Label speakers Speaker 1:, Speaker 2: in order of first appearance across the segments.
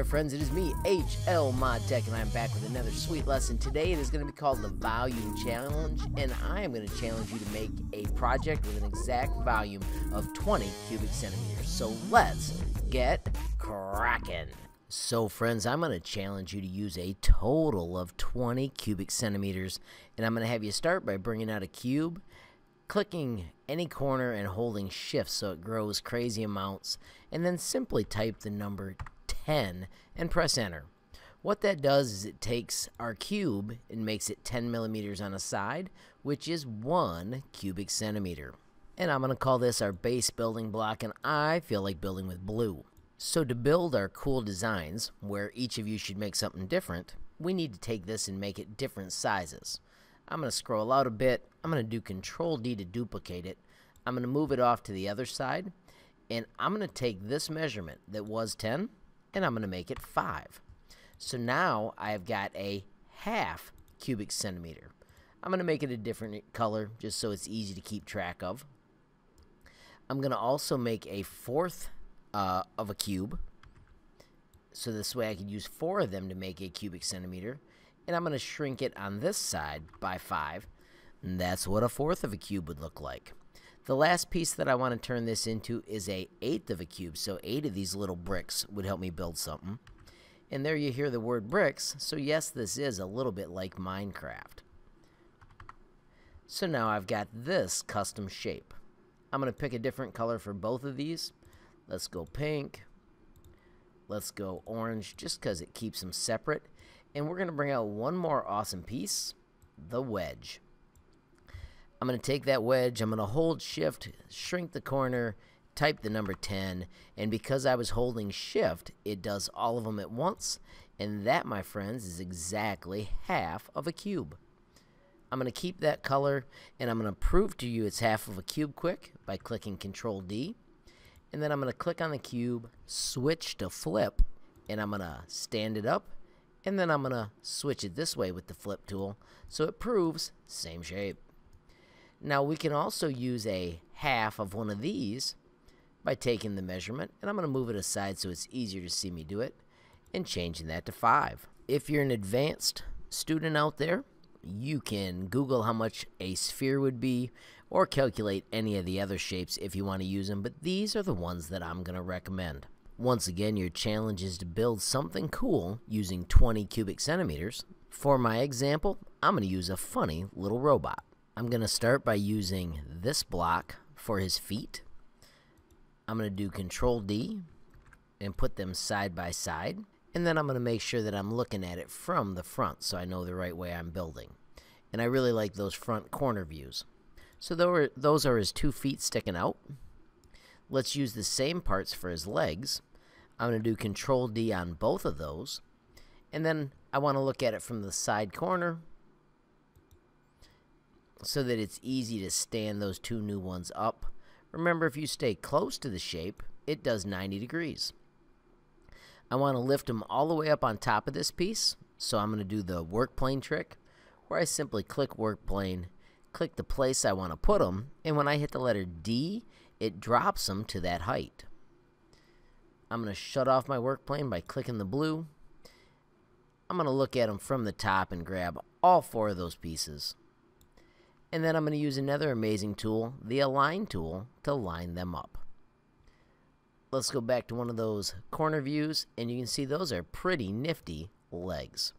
Speaker 1: there, friends. It is me, HL Mod Tech, and I'm back with another sweet lesson. Today it is going to be called the Volume Challenge, and I am going to challenge you to make a project with an exact volume of 20 cubic centimeters. So let's get cracking. So, friends, I'm going to challenge you to use a total of 20 cubic centimeters, and I'm going to have you start by bringing out a cube, clicking any corner and holding shift so it grows crazy amounts, and then simply type the number 10 and press enter. What that does is it takes our cube and makes it 10 millimeters on a side, which is 1 cubic centimeter. And I'm going to call this our base building block, and I feel like building with blue. So to build our cool designs, where each of you should make something different, we need to take this and make it different sizes. I'm going to scroll out a bit. I'm going to do Control D to duplicate it. I'm going to move it off to the other side. And I'm going to take this measurement that was 10 and I'm going to make it 5. So now I've got a half cubic centimeter. I'm going to make it a different color just so it's easy to keep track of. I'm going to also make a fourth uh, of a cube. So this way I could use four of them to make a cubic centimeter. And I'm going to shrink it on this side by 5. And that's what a fourth of a cube would look like. The last piece that I want to turn this into is a eighth of a cube. So eight of these little bricks would help me build something. And there you hear the word bricks. So yes, this is a little bit like Minecraft. So now I've got this custom shape. I'm going to pick a different color for both of these. Let's go pink. Let's go orange just because it keeps them separate. And we're going to bring out one more awesome piece, the wedge. I'm going to take that wedge, I'm going to hold shift, shrink the corner, type the number 10, and because I was holding shift, it does all of them at once, and that, my friends, is exactly half of a cube. I'm going to keep that color, and I'm going to prove to you it's half of a cube quick by clicking Control D and then I'm going to click on the cube, switch to flip, and I'm going to stand it up, and then I'm going to switch it this way with the flip tool, so it proves same shape. Now we can also use a half of one of these by taking the measurement, and I'm going to move it aside so it's easier to see me do it, and changing that to 5. If you're an advanced student out there, you can Google how much a sphere would be or calculate any of the other shapes if you want to use them, but these are the ones that I'm going to recommend. Once again, your challenge is to build something cool using 20 cubic centimeters. For my example, I'm going to use a funny little robot. I'm going to start by using this block for his feet. I'm going to do Control D and put them side by side. And then I'm going to make sure that I'm looking at it from the front so I know the right way I'm building. And I really like those front corner views. So those are his two feet sticking out. Let's use the same parts for his legs. I'm going to do Control D on both of those. And then I want to look at it from the side corner so that it's easy to stand those two new ones up. Remember, if you stay close to the shape, it does 90 degrees. I want to lift them all the way up on top of this piece, so I'm going to do the work plane trick, where I simply click work plane click the place I want to put them, and when I hit the letter D, it drops them to that height. I'm going to shut off my work plane by clicking the blue. I'm going to look at them from the top and grab all four of those pieces. And then I'm going to use another amazing tool, the Align tool, to line them up. Let's go back to one of those corner views, and you can see those are pretty nifty legs.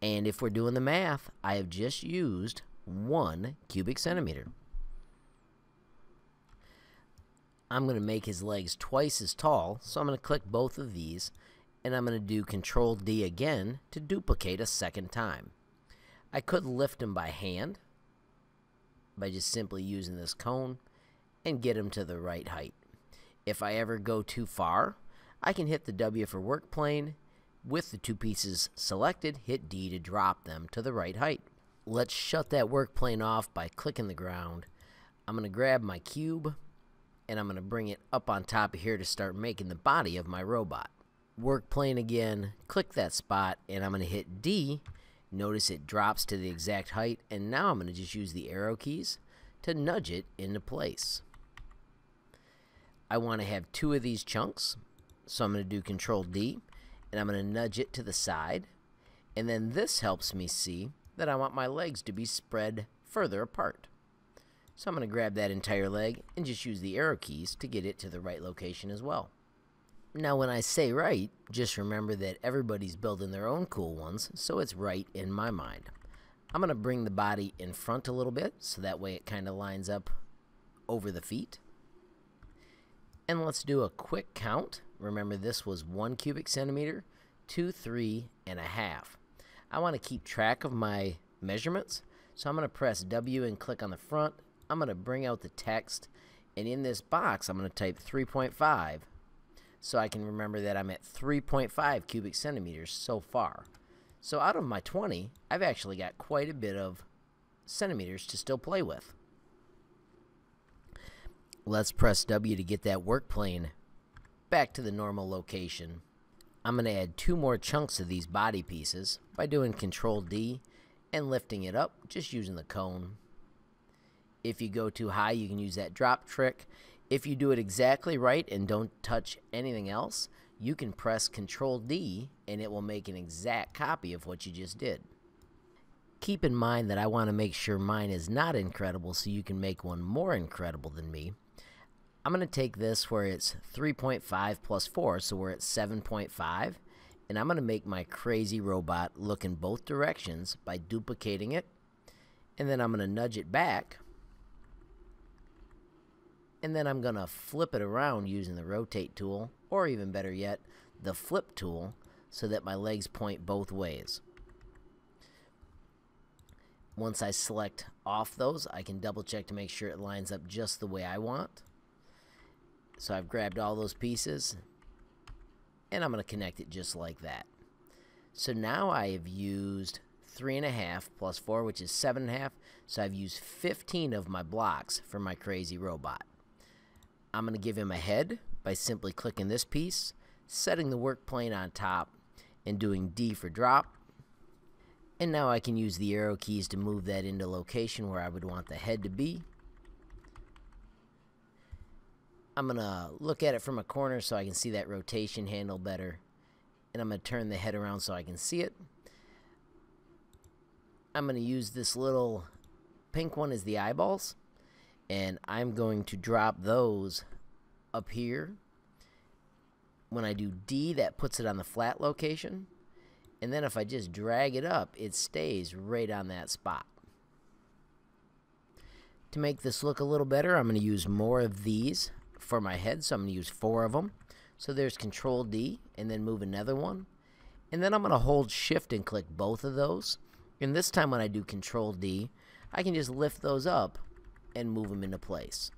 Speaker 1: And if we're doing the math, I have just used one cubic centimeter. I'm going to make his legs twice as tall, so I'm going to click both of these, and I'm going to do Control D again to duplicate a second time. I could lift him by hand by just simply using this cone and get them to the right height. If I ever go too far, I can hit the W for work plane. With the two pieces selected, hit D to drop them to the right height. Let's shut that work plane off by clicking the ground. I'm going to grab my cube and I'm going to bring it up on top of here to start making the body of my robot. Work plane again, click that spot, and I'm going to hit D. Notice it drops to the exact height, and now I'm going to just use the arrow keys to nudge it into place. I want to have two of these chunks, so I'm going to do Control D, and I'm going to nudge it to the side. And then this helps me see that I want my legs to be spread further apart. So I'm going to grab that entire leg and just use the arrow keys to get it to the right location as well. Now when I say right, just remember that everybody's building their own cool ones, so it's right in my mind. I'm going to bring the body in front a little bit, so that way it kind of lines up over the feet. And let's do a quick count. Remember this was one cubic centimeter, two, three, and a half. I want to keep track of my measurements, so I'm going to press W and click on the front. I'm going to bring out the text, and in this box I'm going to type 3.5 so I can remember that I'm at 3.5 cubic centimeters so far. So out of my 20, I've actually got quite a bit of centimeters to still play with. Let's press W to get that work plane back to the normal location. I'm going to add two more chunks of these body pieces by doing Control D and lifting it up just using the cone. If you go too high, you can use that drop trick. If you do it exactly right and don't touch anything else, you can press Control D and it will make an exact copy of what you just did. Keep in mind that I want to make sure mine is not incredible so you can make one more incredible than me. I'm going to take this where it's 3.5 plus 4, so we're at 7.5. And I'm going to make my crazy robot look in both directions by duplicating it. And then I'm going to nudge it back. And then I'm going to flip it around using the rotate tool, or even better yet, the flip tool, so that my legs point both ways. Once I select off those, I can double check to make sure it lines up just the way I want. So I've grabbed all those pieces and I'm going to connect it just like that. So now I have used three and a half plus four, which is seven and a half. So I've used 15 of my blocks for my crazy robot. I'm going to give him a head by simply clicking this piece, setting the work plane on top, and doing D for drop. And now I can use the arrow keys to move that into location where I would want the head to be. I'm going to look at it from a corner so I can see that rotation handle better. And I'm going to turn the head around so I can see it. I'm going to use this little pink one as the eyeballs. And I'm going to drop those up here. When I do D, that puts it on the flat location. And then if I just drag it up, it stays right on that spot. To make this look a little better, I'm going to use more of these for my head, so I'm going to use four of them. So there's Control D, and then move another one. And then I'm going to hold Shift and click both of those. And this time when I do Control D, I can just lift those up and move them into place.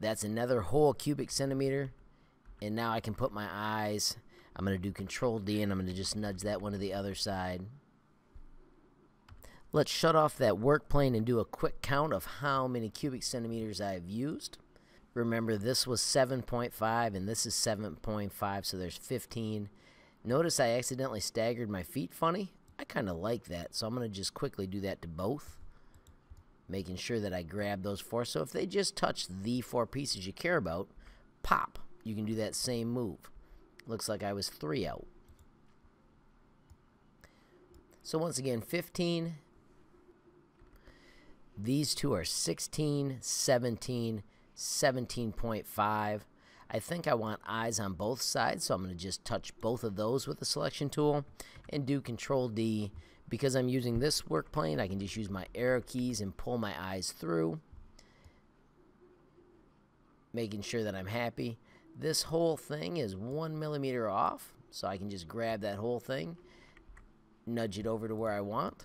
Speaker 1: That's another whole cubic centimeter. And now I can put my eyes. I'm going to do Control D, and I'm going to just nudge that one to the other side. Let's shut off that work plane and do a quick count of how many cubic centimeters I've used. Remember, this was 7.5 and this is 7.5, so there's 15. Notice I accidentally staggered my feet funny. I kind of like that, so I'm going to just quickly do that to both. Making sure that I grab those four. So if they just touch the four pieces you care about, pop. You can do that same move. Looks like I was three out. So once again, 15. These two are 16, 17, 17.5. I think I want eyes on both sides, so I'm going to just touch both of those with the selection tool and do Control D. Because I'm using this work plane, I can just use my arrow keys and pull my eyes through, making sure that I'm happy. This whole thing is one millimeter off, so I can just grab that whole thing, nudge it over to where I want.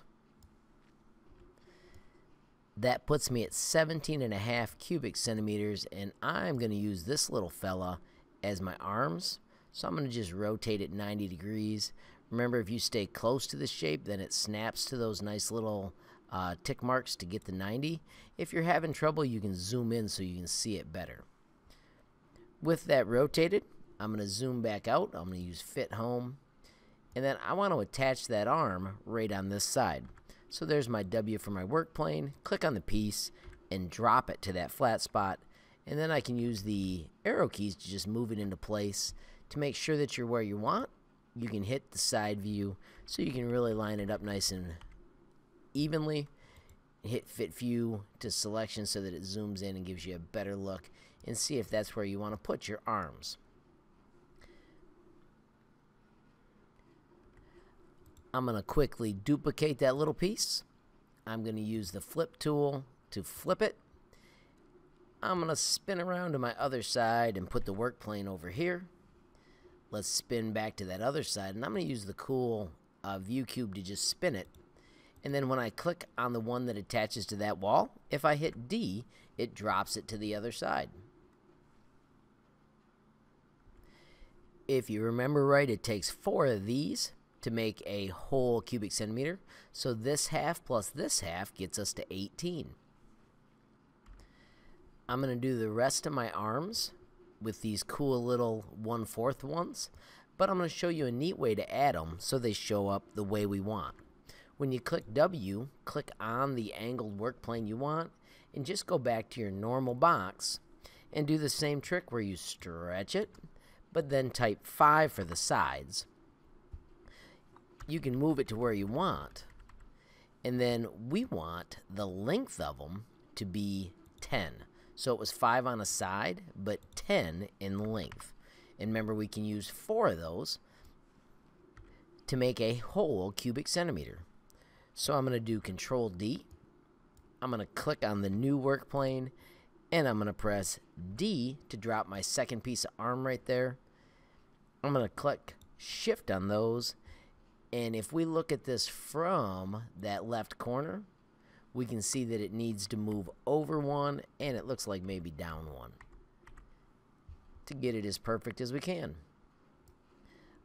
Speaker 1: That puts me at 17 and a half cubic centimeters, and I'm going to use this little fella as my arms. So I'm going to just rotate it 90 degrees. Remember, if you stay close to the shape, then it snaps to those nice little uh, tick marks to get the 90. If you're having trouble, you can zoom in so you can see it better. With that rotated, I'm going to zoom back out. I'm going to use Fit Home. And then I want to attach that arm right on this side. So there's my W for my work plane. Click on the piece and drop it to that flat spot. And then I can use the arrow keys to just move it into place to make sure that you're where you want, you can hit the side view so you can really line it up nice and evenly. Hit fit view to selection so that it zooms in and gives you a better look and see if that's where you want to put your arms. I'm going to quickly duplicate that little piece. I'm going to use the flip tool to flip it. I'm going to spin around to my other side and put the work plane over here. Let's spin back to that other side, and I'm going to use the cool uh, view cube to just spin it. And then when I click on the one that attaches to that wall, if I hit D, it drops it to the other side. If you remember right, it takes four of these to make a whole cubic centimeter. So this half plus this half gets us to 18. I'm going to do the rest of my arms with these cool little 1 4th ones, but I'm going to show you a neat way to add them so they show up the way we want. When you click W, click on the angled work plane you want, and just go back to your normal box and do the same trick where you stretch it, but then type 5 for the sides. You can move it to where you want, and then we want the length of them to be 10. So it was 5 on a side, but 10 in length. And remember, we can use four of those to make a whole cubic centimeter. So I'm going to do Control D. I'm going to click on the new work plane, and I'm going to press D to drop my second piece of arm right there. I'm going to click Shift on those, and if we look at this from that left corner, we can see that it needs to move over one and it looks like maybe down one to get it as perfect as we can.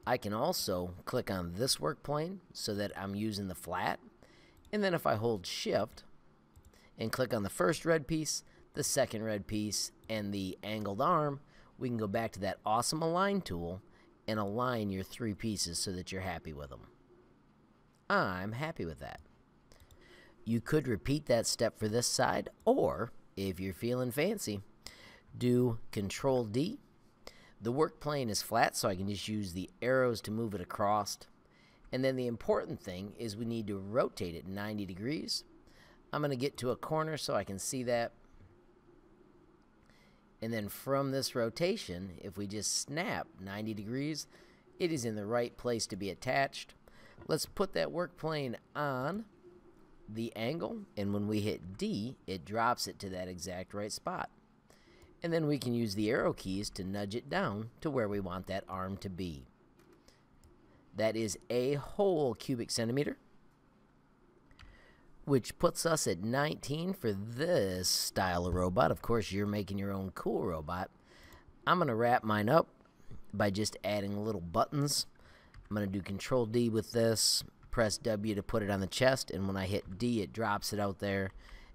Speaker 1: I can also click on this work plane so that I'm using the flat and then if I hold shift and click on the first red piece, the second red piece, and the angled arm, we can go back to that awesome align tool and align your three pieces so that you're happy with them. I'm happy with that. You could repeat that step for this side, or if you're feeling fancy, do Control D. The work plane is flat, so I can just use the arrows to move it across. And then the important thing is we need to rotate it 90 degrees. I'm going to get to a corner so I can see that. And then from this rotation, if we just snap 90 degrees, it is in the right place to be attached. Let's put that work plane on the angle, and when we hit D, it drops it to that exact right spot. And then we can use the arrow keys to nudge it down to where we want that arm to be. That is a whole cubic centimeter, which puts us at 19 for this style of robot. Of course, you're making your own cool robot. I'm going to wrap mine up by just adding little buttons. I'm going to do Control D with this, press W to put it on the chest, and when I hit D, it drops it out there.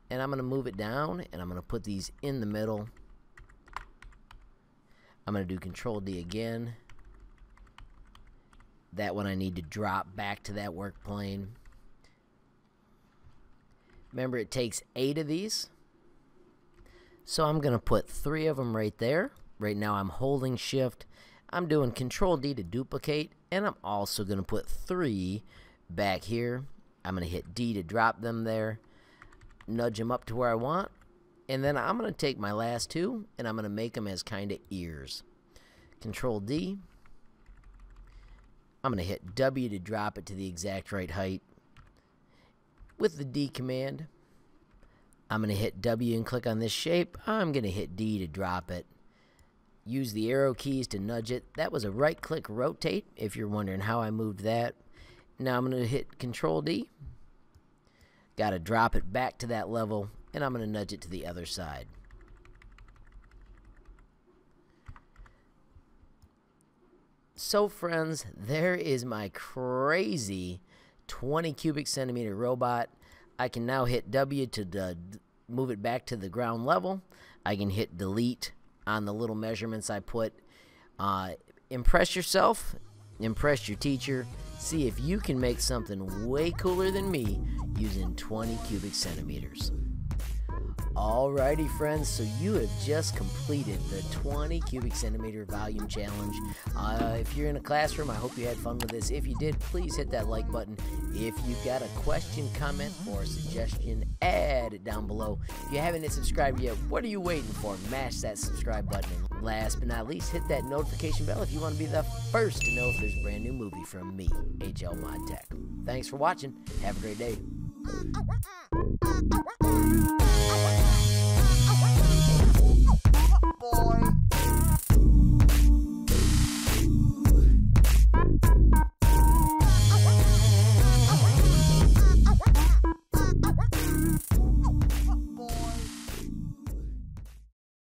Speaker 1: And I'm going to move it down, and I'm going to put these in the middle. I'm going to do Control D again. That one I need to drop back to that work plane. Remember, it takes eight of these. So I'm going to put three of them right there. Right now I'm holding shift. I'm doing Control D to duplicate. And I'm also going to put three back here. I'm going to hit D to drop them there, nudge them up to where I want, and then I'm going to take my last two and I'm going to make them as kind of ears. Control D. I'm going to hit W to drop it to the exact right height. With the D command, I'm going to hit W and click on this shape. I'm going to hit D to drop it. Use the arrow keys to nudge it. That was a right click rotate if you're wondering how I moved that. Now I'm going to hit Control D. Got to drop it back to that level, and I'm going to nudge it to the other side. So friends, there is my crazy 20 cubic centimeter robot. I can now hit W to the, move it back to the ground level. I can hit delete on the little measurements I put. Uh, impress yourself, impress your teacher, See if you can make something way cooler than me using 20 cubic centimeters. Alrighty, friends, so you have just completed the 20 cubic centimeter volume challenge. Uh, if you're in a classroom, I hope you had fun with this. If you did, please hit that like button. If you've got a question, comment, or suggestion, add it down below. If you haven't hit subscribe yet, what are you waiting for? Mash that subscribe button. And last but not least, hit that notification bell if you want to be the first to know if there's a brand new movie from me, HL Mod Tech. Thanks for watching. Have a great day.
Speaker 2: Boy.